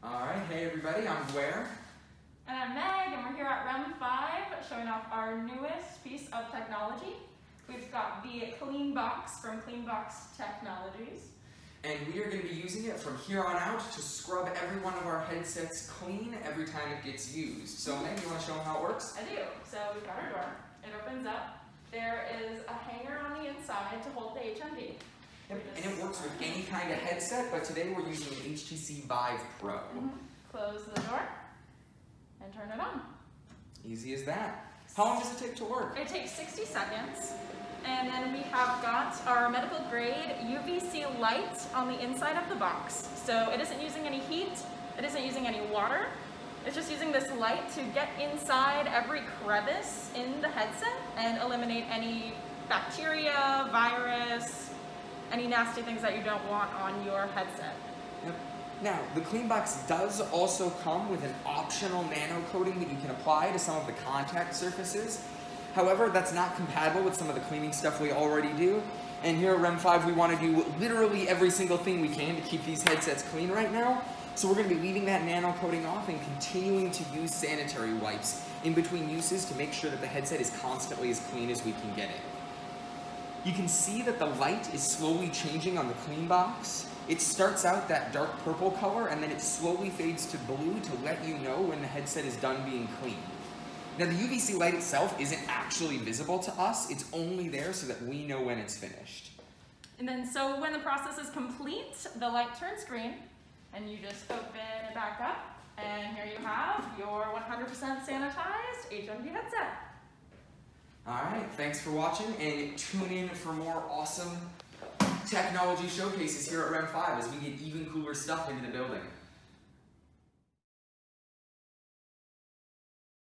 All right, hey everybody, I'm Ware. And I'm Meg, and we're here at REM5 showing off our newest piece of technology. We've got the Cleanbox from Cleanbox Technologies. And we are going to be using it from here on out to scrub every one of our headsets clean every time it gets used. So Meg, you want to show them how it works? I do. So we've got our door. It opens up. There is a hanger on the inside to hold the HMD. Yep, and it works with any kind of headset, but today we're using an HTC Vive Pro. Mm -hmm. Close the door and turn it on. Easy as that. How long does it take to work? It takes 60 seconds. And then we have got our medical grade UVC light on the inside of the box. So it isn't using any heat, it isn't using any water. It's just using this light to get inside every crevice in the headset and eliminate any bacteria, virus, any nasty things that you don't want on your headset. Yep. Now, the Cleanbox does also come with an optional nano coating that you can apply to some of the contact surfaces. However, that's not compatible with some of the cleaning stuff we already do. And here at REM5, we want to do literally every single thing we can to keep these headsets clean right now. So we're going to be leaving that nano coating off and continuing to use sanitary wipes in between uses to make sure that the headset is constantly as clean as we can get it. You can see that the light is slowly changing on the Cleanbox. It starts out that dark purple color and then it slowly fades to blue to let you know when the headset is done being cleaned. Now the UVC light itself isn't actually visible to us, it's only there so that we know when it's finished. And then so when the process is complete, the light turns green and you just open it back up and here you have your 100% sanitized HMD headset. All right, thanks for watching and tune in for more awesome technology showcases here at REM5 as we get even cooler stuff into the building.